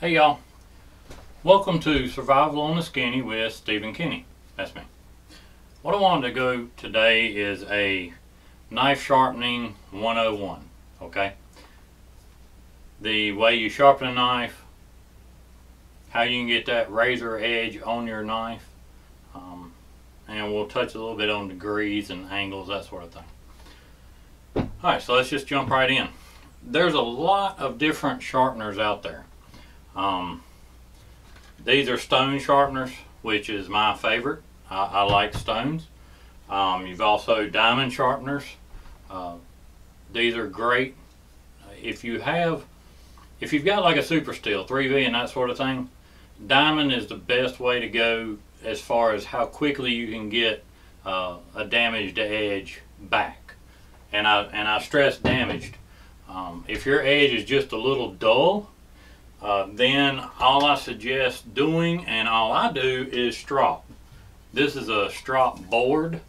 Hey y'all, welcome to Survival on the SKinney with Stephen Kinney. That's me. What I wanted to go today is a knife sharpening 101, okay? The way you sharpen a knife, how you can get that razor edge on your knife, um, and we'll touch a little bit on degrees and angles, that sort of thing. Alright, so let's just jump right in. There's a lot of different sharpeners out there. Um, these are stone sharpeners, which is my favorite. I, I like stones. Um, you've also diamond sharpeners. Uh, these are great. If you have, if you've got like a super steel, 3V and that sort of thing, diamond is the best way to go as far as how quickly you can get uh, a damaged edge back. And I, and I stress damaged. Um, if your edge is just a little dull, uh, then all I suggest doing and all I do is strop. This is a strop board.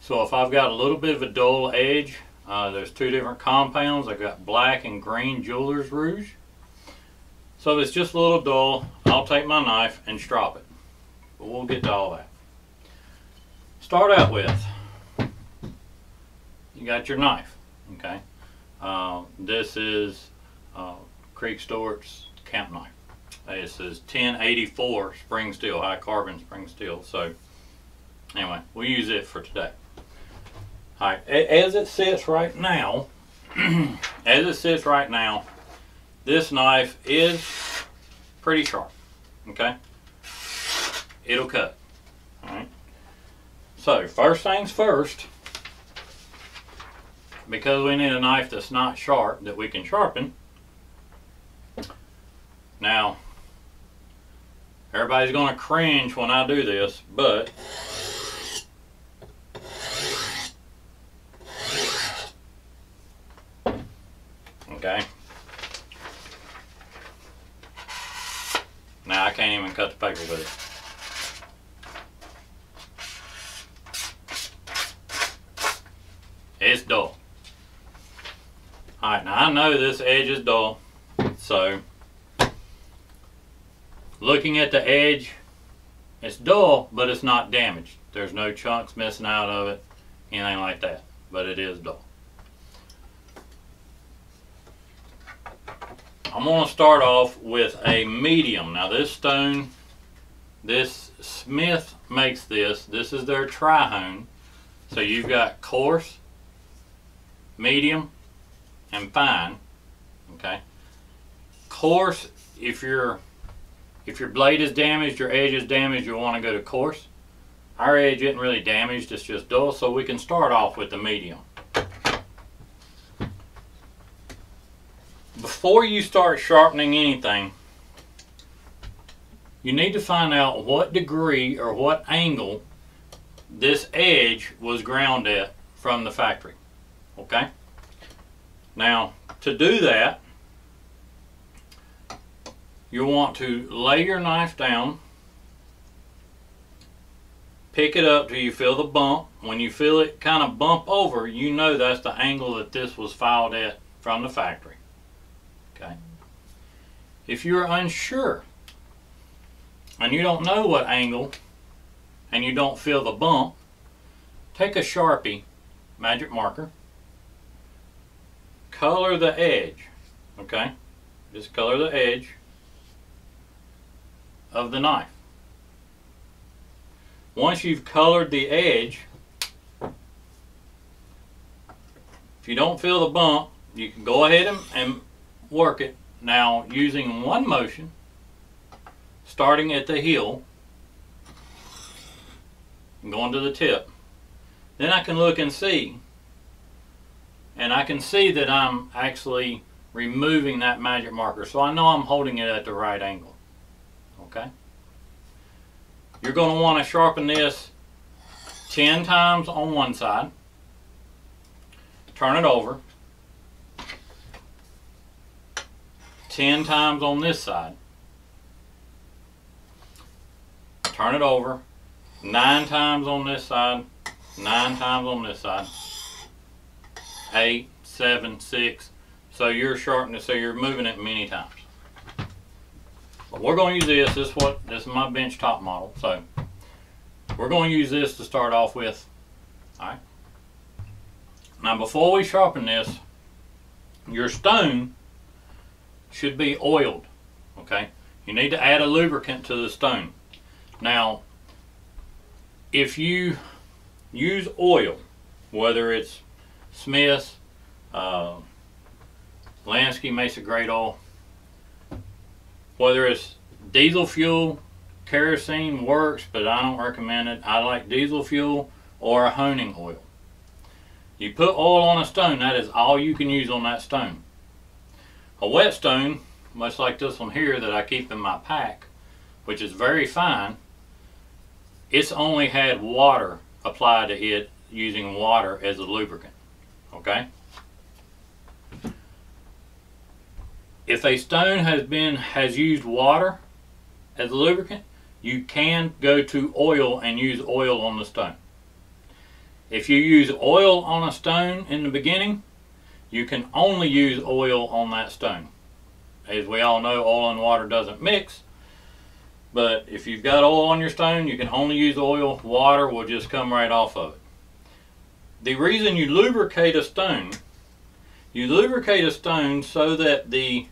So if I've got a little bit of a dull edge, uh, there's two different compounds. I've got black and green jeweler's rouge. So if it's just a little dull, I'll take my knife and strop it. But we'll get to all that. Start out with, you got your knife, okay? Uh, this is uh, Creek Stewart's camp knife. This is 1084 spring steel, high carbon spring steel. So anyway, we'll use it for today. All right, as it sits right now, as it sits right now, this knife is pretty sharp, okay? It'll cut, all right? So first things first, because we need a knife that's not sharp that we can sharpen, now, everybody's going to cringe when I do this, but okay. Now I can't even cut the paper with it. It's dull. Alright, now I know this edge is dull, so Looking at the edge, it's dull, but it's not damaged. There's no chunks missing out of it, anything like that, but it is dull. I'm going to start off with a medium. Now this stone, this Smith makes this. This is their Tri-Hone. So you've got coarse, medium, and fine. Okay. Coarse, if you're if your blade is damaged, your edge is damaged, you'll want to go to coarse. Our edge isn't really damaged, it's just dull, so we can start off with the medium. Before you start sharpening anything, you need to find out what degree or what angle this edge was ground at from the factory. Okay? Now, to do that, You'll want to lay your knife down, pick it up till you feel the bump. When you feel it kind of bump over, you know that's the angle that this was filed at from the factory. Okay. If you're unsure and you don't know what angle and you don't feel the bump, take a Sharpie magic marker, color the edge, okay? Just color the edge of the knife. Once you've colored the edge, if you don't feel the bump, you can go ahead and, and work it. Now using one motion, starting at the heel, and going to the tip. Then I can look and see, and I can see that I'm actually removing that magic marker. So I know I'm holding it at the right angle okay? You're going to want to sharpen this 10 times on one side. Turn it over. 10 times on this side. Turn it over. 9 times on this side. 9 times on this side. 8, 7, 6. So you're sharpening, so you're moving it many times. But we're going to use this. This is what this is my bench top model. So we're going to use this to start off with. All right. Now before we sharpen this, your stone should be oiled. Okay. You need to add a lubricant to the stone. Now, if you use oil, whether it's Smith's, uh, Lansky makes a great oil, whether it's diesel fuel, kerosene works, but I don't recommend it. I like diesel fuel or a honing oil. You put oil on a stone, that is all you can use on that stone. A wet stone, much like this one here that I keep in my pack, which is very fine, it's only had water applied to it using water as a lubricant. Okay? If a stone has been has used water as a lubricant, you can go to oil and use oil on the stone. If you use oil on a stone in the beginning, you can only use oil on that stone. As we all know, oil and water doesn't mix, but if you've got oil on your stone, you can only use oil. Water will just come right off of it. The reason you lubricate a stone, you lubricate a stone so that the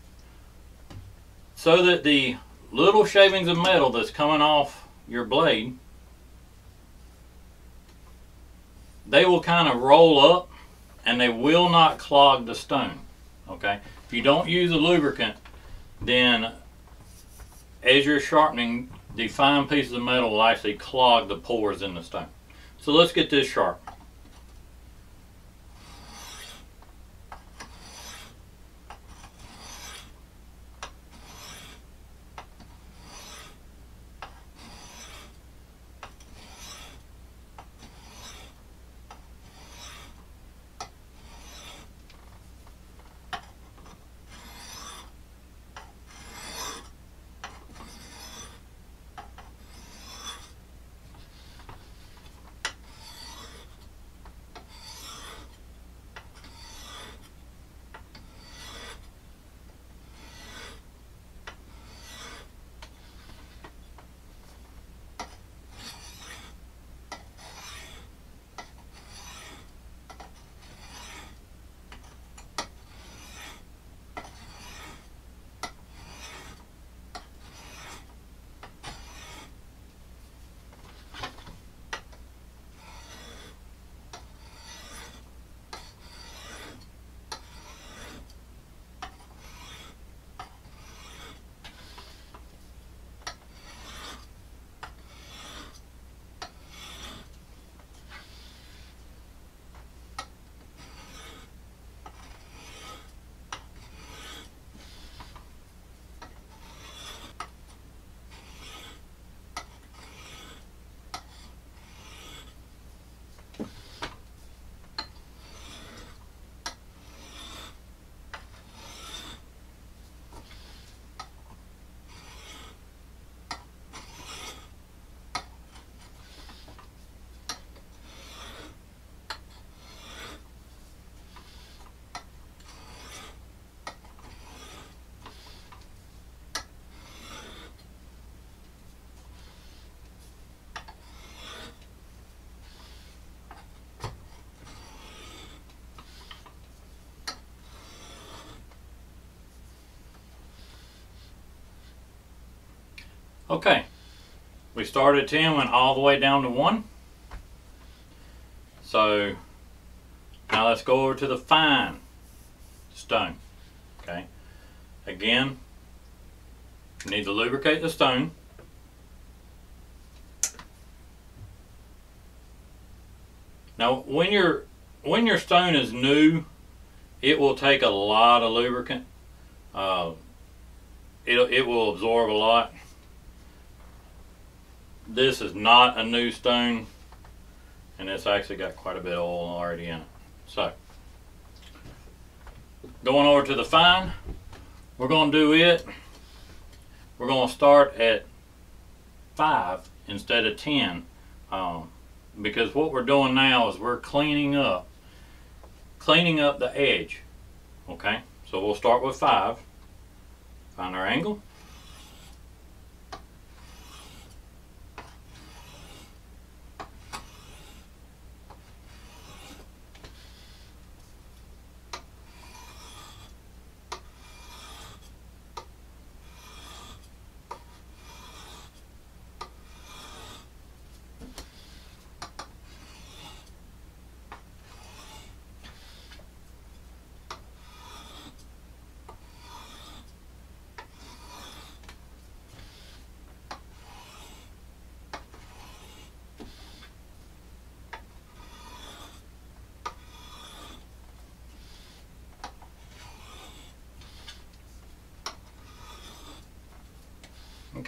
so that the little shavings of metal that's coming off your blade, they will kind of roll up and they will not clog the stone. Okay? If you don't use a lubricant, then as you're sharpening, the fine pieces of metal will actually clog the pores in the stone. So let's get this sharp. Okay, we started at 10, went all the way down to 1. So now let's go over to the fine stone. Okay, again, you need to lubricate the stone. Now when your when your stone is new, it will take a lot of lubricant. Uh, it, it will absorb a lot this is not a new stone and it's actually got quite a bit of oil already in it. So, going over to the fine, we're going to do it, we're going to start at 5 instead of 10 um, because what we're doing now is we're cleaning up, cleaning up the edge, okay? So we'll start with 5, find our angle,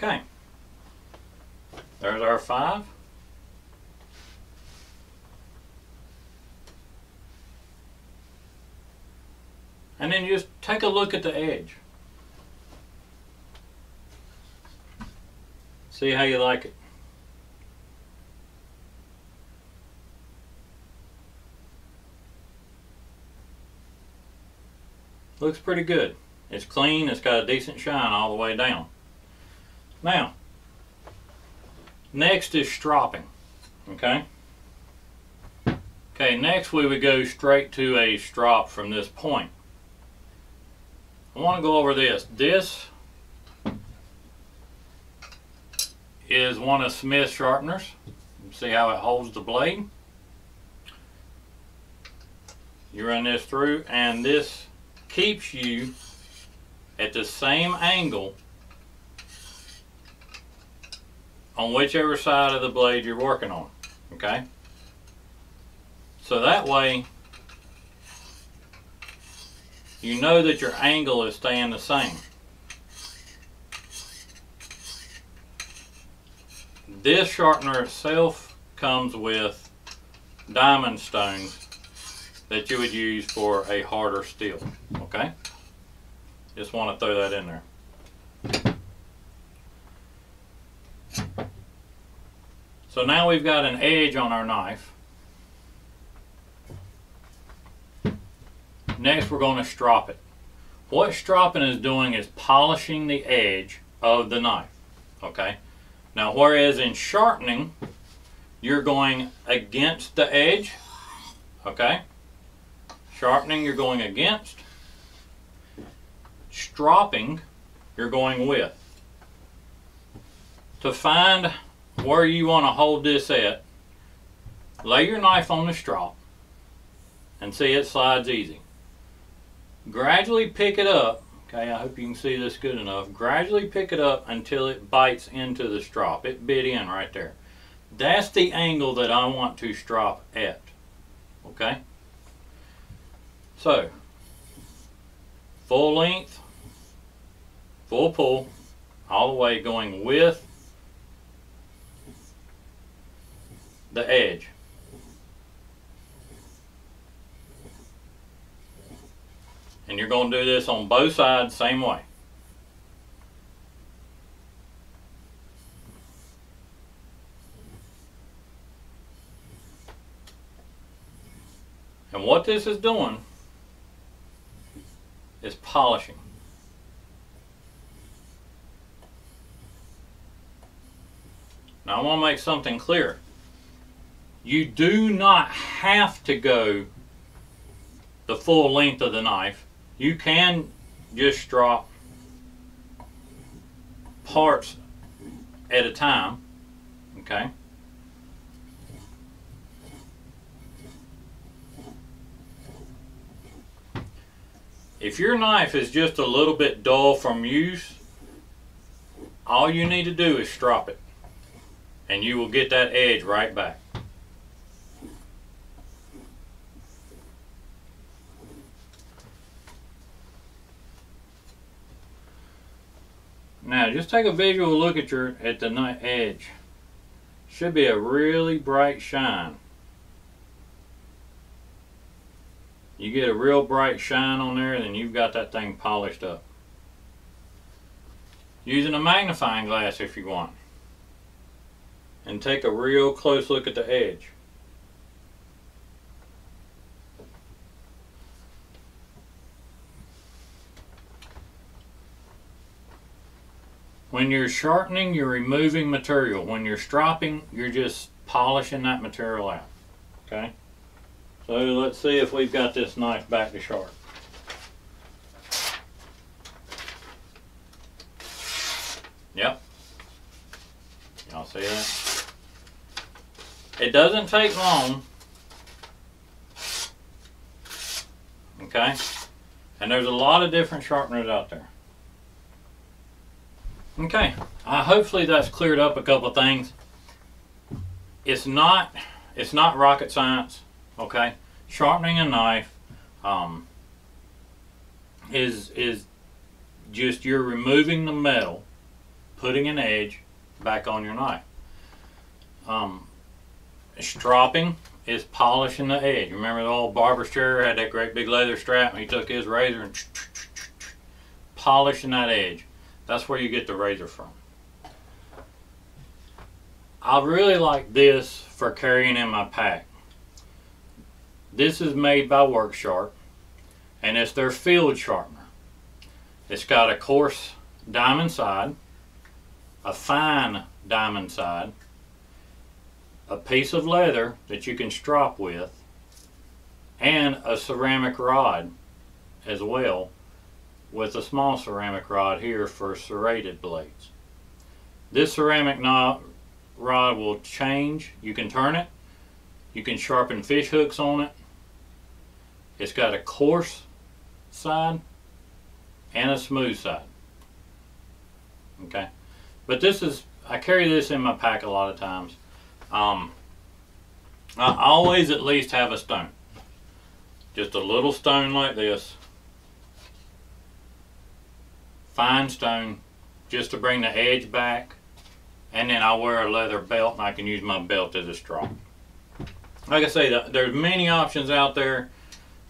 Okay. There's our five. And then just take a look at the edge. See how you like it. Looks pretty good. It's clean, it's got a decent shine all the way down. Now, next is stropping, okay? Okay, next we would go straight to a strop from this point. I want to go over this. This is one of Smith's sharpeners. See how it holds the blade? You run this through and this keeps you at the same angle on whichever side of the blade you're working on. Okay? So that way you know that your angle is staying the same. This sharpener itself comes with diamond stones that you would use for a harder steel. Okay? Just want to throw that in there. So now we've got an edge on our knife. Next we're going to strop it. What stropping is doing is polishing the edge of the knife. Okay? Now whereas in sharpening, you're going against the edge. Okay? Sharpening, you're going against. Stropping, you're going with. To find where you want to hold this at, lay your knife on the strop and see it slides easy. Gradually pick it up. Okay, I hope you can see this good enough. Gradually pick it up until it bites into the strop. It bit in right there. That's the angle that I want to strop at. Okay? So, full length, full pull, all the way going with the edge. And you're going to do this on both sides same way. And what this is doing is polishing. Now I want to make something clear. You do not have to go the full length of the knife. You can just drop parts at a time, okay? If your knife is just a little bit dull from use, all you need to do is strop it and you will get that edge right back. Now just take a visual look at your at the edge. Should be a really bright shine. You get a real bright shine on there, then you've got that thing polished up. Using a magnifying glass if you want. And take a real close look at the edge. When you're sharpening, you're removing material. When you're stropping, you're just polishing that material out. Okay? So let's see if we've got this knife back to sharp. Yep. Y'all see that? It doesn't take long. Okay? And there's a lot of different sharpeners out there. Okay, uh, hopefully that's cleared up a couple of things. It's not, it's not rocket science okay sharpening a knife um, is is just you're removing the metal putting an edge back on your knife. Um, stropping is polishing the edge. Remember the old barber chair had that great big leather strap? And he took his razor and polishing that edge. That's where you get the razor from. I really like this for carrying in my pack. This is made by Worksharp and it's their field sharpener. It's got a coarse diamond side, a fine diamond side, a piece of leather that you can strop with, and a ceramic rod as well with a small ceramic rod here for serrated blades. This ceramic rod will change. You can turn it. You can sharpen fish hooks on it. It's got a coarse side and a smooth side. Okay. But this is, I carry this in my pack a lot of times. Um, I always at least have a stone. Just a little stone like this. Fine stone, just to bring the edge back. And then I wear a leather belt and I can use my belt as a straw. Like I say, there's many options out there.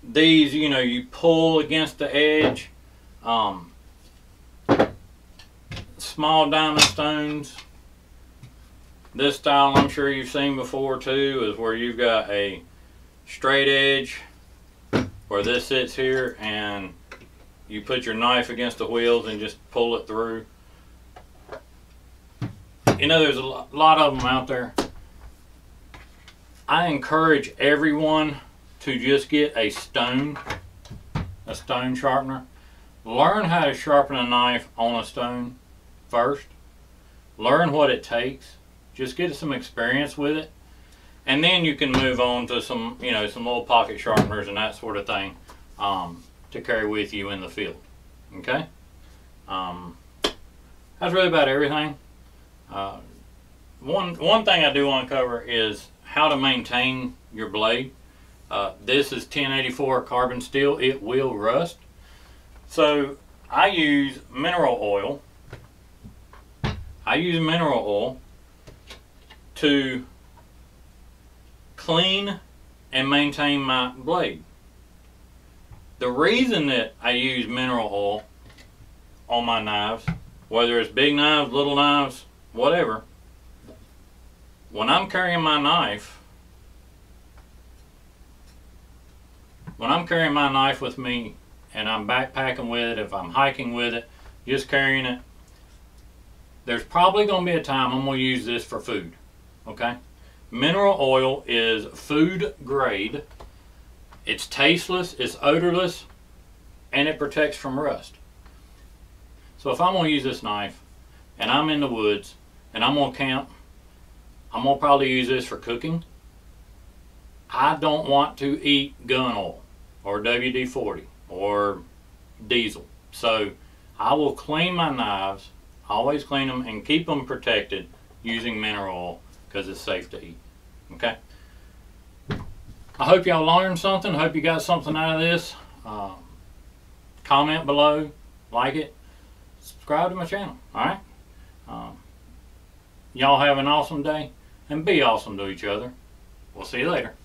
These, you know, you pull against the edge. Um, small diamond stones this style I'm sure you've seen before too is where you've got a straight edge where this sits here and you put your knife against the wheels and just pull it through. You know there's a lot of them out there. I encourage everyone to just get a stone, a stone sharpener. Learn how to sharpen a knife on a stone first. Learn what it takes just get some experience with it. And then you can move on to some, you know, some little pocket sharpeners and that sort of thing um, to carry with you in the field. Okay? Um, that's really about everything. Uh, one, one thing I do want to cover is how to maintain your blade. Uh, this is 1084 carbon steel. It will rust. So I use mineral oil. I use mineral oil to clean and maintain my blade. The reason that I use mineral oil on my knives, whether it's big knives, little knives, whatever, when I'm carrying my knife, when I'm carrying my knife with me and I'm backpacking with it, if I'm hiking with it, just carrying it, there's probably going to be a time I'm going to use this for food okay? Mineral oil is food grade. It's tasteless, it's odorless, and it protects from rust. So if I'm going to use this knife, and I'm in the woods, and I'm going to camp, I'm going to probably use this for cooking. I don't want to eat gun oil, or WD-40, or diesel. So I will clean my knives, always clean them, and keep them protected using mineral oil because it's safe to eat. Okay? I hope y'all learned something. I hope you got something out of this. Uh, comment below, like it, subscribe to my channel. Alright? Um, y'all have an awesome day and be awesome to each other. We'll see you later.